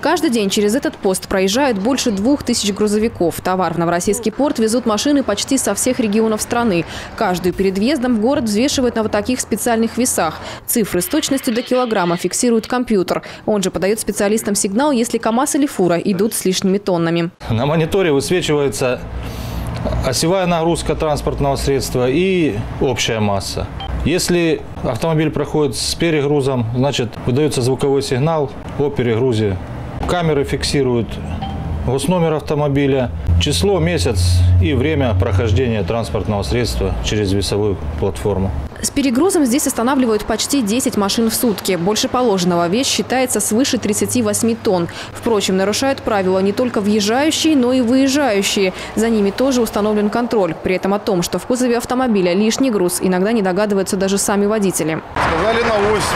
Каждый день через этот пост проезжают больше двух тысяч грузовиков. Товар в Новороссийский порт везут машины почти со всех регионов страны. Каждую перед въездом в город взвешивают на вот таких специальных весах. Цифры с точностью до килограмма фиксирует компьютер. Он же подает специалистам сигнал, если КАМАЗ или фура идут с лишними тоннами. На мониторе высвечивается осевая нагрузка транспортного средства и общая масса. Если автомобиль проходит с перегрузом, значит выдается звуковой сигнал о перегрузе. Камеры фиксируют госномер автомобиля, число, месяц и время прохождения транспортного средства через весовую платформу. С перегрузом здесь останавливают почти 10 машин в сутки. Больше положенного вес считается свыше 38 тонн. Впрочем, нарушают правила не только въезжающие, но и выезжающие. За ними тоже установлен контроль. При этом о том, что в кузове автомобиля лишний груз, иногда не догадываются даже сами водители. Сказали на ось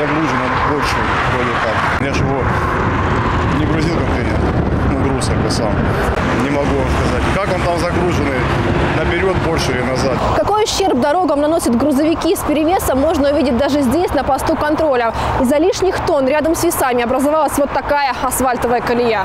загружено больше вроде как. Я же его не грузил контейнер, ну груз я сам. Не могу вам сказать. Как он там загруженный, наперед больше или назад. Какой ущерб дорогам наносят грузовики с перевесом, можно увидеть даже здесь, на посту контроля. Из-за лишних тонн рядом с весами образовалась вот такая асфальтовая колея.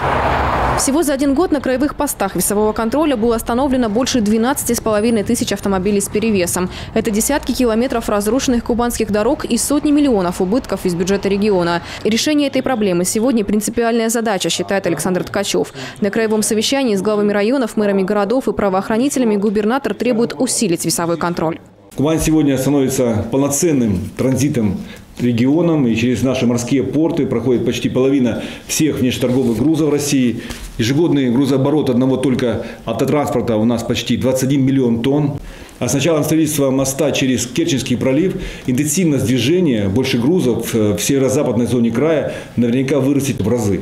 Всего за один год на краевых постах весового контроля было остановлено больше 12,5 тысяч автомобилей с перевесом. Это десятки километров разрушенных кубанских дорог и сотни миллионов убытков из бюджета региона. решение этой проблемы сегодня принципиальная задача, считает Александр Ткачев. На краевом совещании с главами районов, мэрами городов и правоохранителями губернатор требует усилить весовой контроль. Кубань сегодня становится полноценным транзитом регионам и через наши морские порты проходит почти половина всех внешторговых грузов России. Ежегодный грузооборот одного только автотранспорта у нас почти 21 миллион тонн. А с началом строительства моста через Керченский пролив интенсивность движения, больше грузов в северо-западной зоне края наверняка вырастет в разы.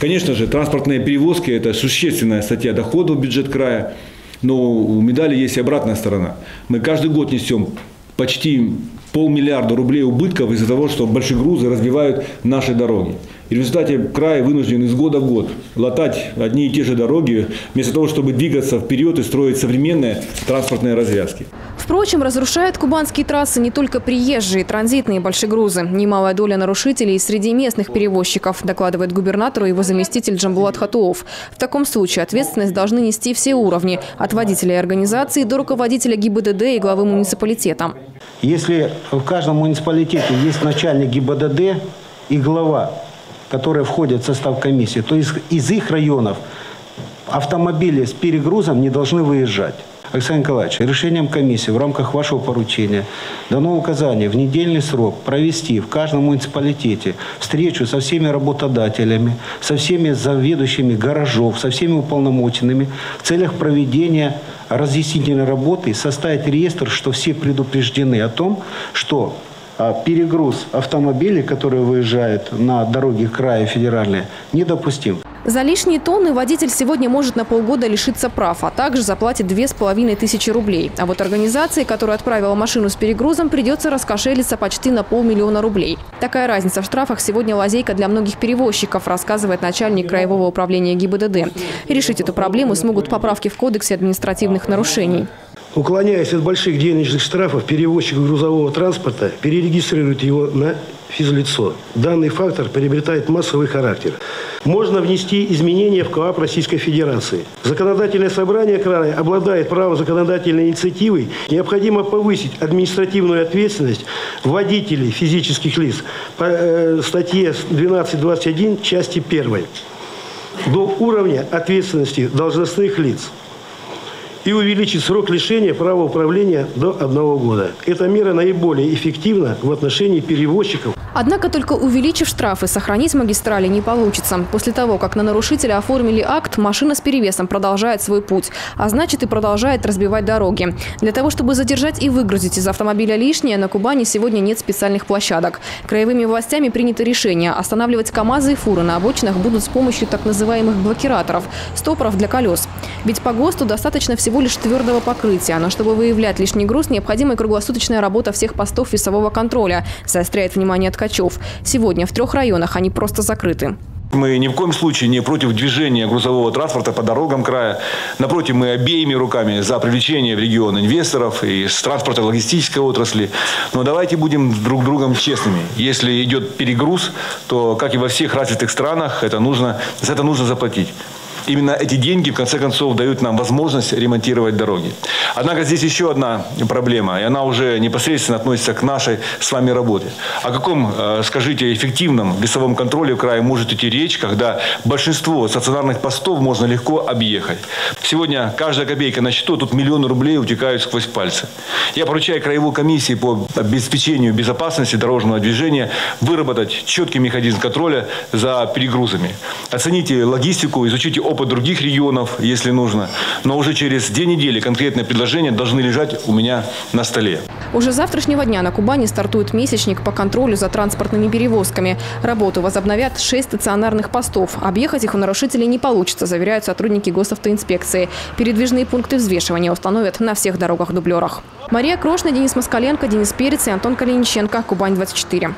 Конечно же, транспортные перевозки – это существенная статья доходов в бюджет края, но у медали есть и обратная сторона. Мы каждый год несем почти полмиллиарда рублей убытков из-за того, что большие грузы разбивают наши дороги. И в результате край вынужден из года в год латать одни и те же дороги, вместо того, чтобы двигаться вперед и строить современные транспортные развязки. Впрочем, разрушают кубанские трассы не только приезжие, транзитные большегрузы. Немалая доля нарушителей среди местных перевозчиков, докладывает губернатору его заместитель Джамбулат Хатуов. В таком случае ответственность должны нести все уровни – от водителя и организации до руководителя ГИБДД и главы муниципалитета. Если в каждом муниципалитете есть начальник ГИБДД и глава, которые входят в состав комиссии, то из, из их районов автомобили с перегрузом не должны выезжать. Александр Николаевич, решением комиссии в рамках вашего поручения дано указание в недельный срок провести в каждом муниципалитете встречу со всеми работодателями, со всеми заведующими гаражов, со всеми уполномоченными в целях проведения разъяснительной работы, составить реестр, что все предупреждены о том, что а, перегруз автомобилей, которые выезжают на дороги края федеральные, недопустим. За лишние тонны водитель сегодня может на полгода лишиться прав, а также заплатит две с половиной тысячи рублей. А вот организации, которая отправила машину с перегрузом, придется раскошелиться почти на полмиллиона рублей. Такая разница в штрафах сегодня лазейка для многих перевозчиков, рассказывает начальник Краевого управления ГИБДД. решить эту проблему смогут поправки в Кодексе административных нарушений. Уклоняясь от больших денежных штрафов, перевозчик грузового транспорта перерегистрирует его на физлицо. Данный фактор приобретает массовый характер. Можно внести изменения в КОАП Российской Федерации. Законодательное собрание края обладает правом законодательной инициативой. Необходимо повысить административную ответственность водителей физических лиц по э, статье 12.21 части 1 до уровня ответственности должностных лиц и увеличить срок лишения права управления до одного года. Эта мера наиболее эффективна в отношении перевозчиков. Однако только увеличив штрафы, сохранить магистрали не получится. После того, как на нарушителя оформили акт, машина с перевесом продолжает свой путь, а значит и продолжает разбивать дороги. Для того, чтобы задержать и выгрузить из автомобиля лишнее, на Кубани сегодня нет специальных площадок. Краевыми властями принято решение – останавливать КАМАЗы и фуры на обочинах будут с помощью так называемых блокираторов – стопоров для колес. Ведь по ГОСТу достаточно всего лишь твердого покрытия, но чтобы выявлять лишний груз, необходима круглосуточная работа всех постов весового контроля, заостряет внимание Ткачев. Сегодня в трех районах они просто закрыты. Мы ни в коем случае не против движения грузового транспорта по дорогам края. Напротив, мы обеими руками за привлечение в регион инвесторов и с транспорта логистической отрасли. Но давайте будем друг другом честными. Если идет перегруз, то, как и во всех развитых странах, это нужно, за это нужно заплатить. Именно эти деньги, в конце концов, дают нам возможность ремонтировать дороги. Однако здесь еще одна проблема, и она уже непосредственно относится к нашей с вами работе. О каком, э, скажите, эффективном весовом контроле в крае может идти речь, когда большинство стационарных постов можно легко объехать? Сегодня каждая копейка на счету, тут миллионы рублей утекают сквозь пальцы. Я поручаю краевой комиссии по обеспечению безопасности дорожного движения выработать четкий механизм контроля за перегрузами. Оцените логистику, изучите опыт других регионов, если нужно. Но уже через две недели конкретные предложения должны лежать у меня на столе. Уже с завтрашнего дня на Кубани стартует месячник по контролю за транспортными перевозками. Работу возобновят шесть стационарных постов. Объехать их у нарушителей не получится, заверяют сотрудники госавтоинспекции. Передвижные пункты взвешивания установят на всех дорогах-дублерах. Мария Крошна, Денис Москаленко, Денис Перец и Антон Калиниченко. Кубань 24.